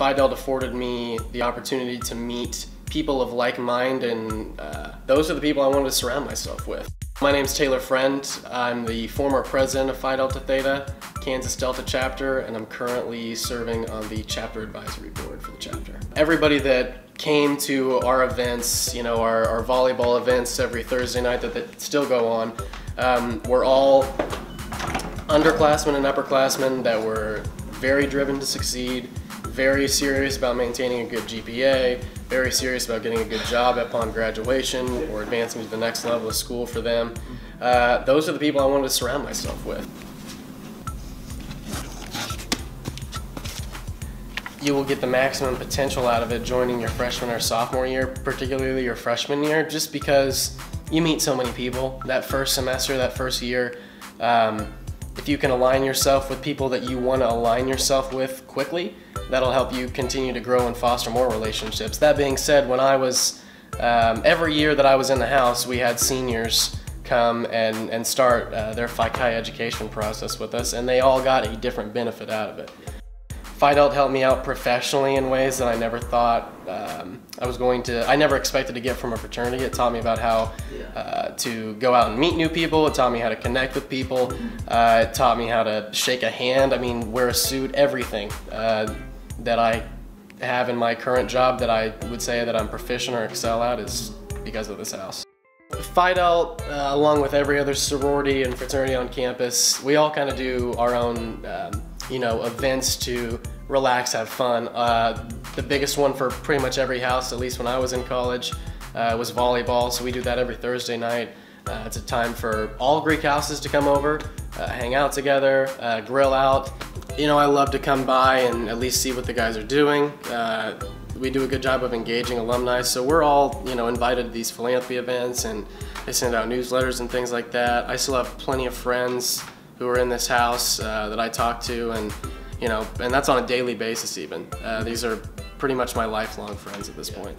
Phi Delta afforded me the opportunity to meet people of like mind, and uh, those are the people I wanted to surround myself with. My name is Taylor Freund. I'm the former president of Phi Delta Theta, Kansas Delta chapter, and I'm currently serving on the chapter advisory board for the chapter. Everybody that came to our events, you know, our, our volleyball events every Thursday night that, that still go on, um, were all underclassmen and upperclassmen that were very driven to succeed, very serious about maintaining a good GPA, very serious about getting a good job upon graduation or advancing to the next level of school for them. Uh, those are the people I wanted to surround myself with. You will get the maximum potential out of it joining your freshman or sophomore year, particularly your freshman year, just because you meet so many people that first semester, that first year. Um, if you can align yourself with people that you want to align yourself with quickly, that'll help you continue to grow and foster more relationships. That being said, when I was, um, every year that I was in the house, we had seniors come and, and start uh, their Phikeia education process with us, and they all got a different benefit out of it. Phi Delt helped me out professionally in ways that I never thought um, I was going to, I never expected to get from a fraternity. It taught me about how uh, to go out and meet new people. It taught me how to connect with people. Uh, it taught me how to shake a hand. I mean, wear a suit, everything uh, that I have in my current job that I would say that I'm proficient or excel at is because of this house. Phi Delt, uh, along with every other sorority and fraternity on campus, we all kind of do our own um, you know, events to relax, have fun. Uh, the biggest one for pretty much every house, at least when I was in college, uh, was volleyball. So we do that every Thursday night. Uh, it's a time for all Greek houses to come over, uh, hang out together, uh, grill out. You know, I love to come by and at least see what the guys are doing. Uh, we do a good job of engaging alumni, so we're all, you know, invited to these philanthropy events and they send out newsletters and things like that. I still have plenty of friends who are in this house uh, that I talk to, and you know, and that's on a daily basis even. Uh, these are pretty much my lifelong friends at this point.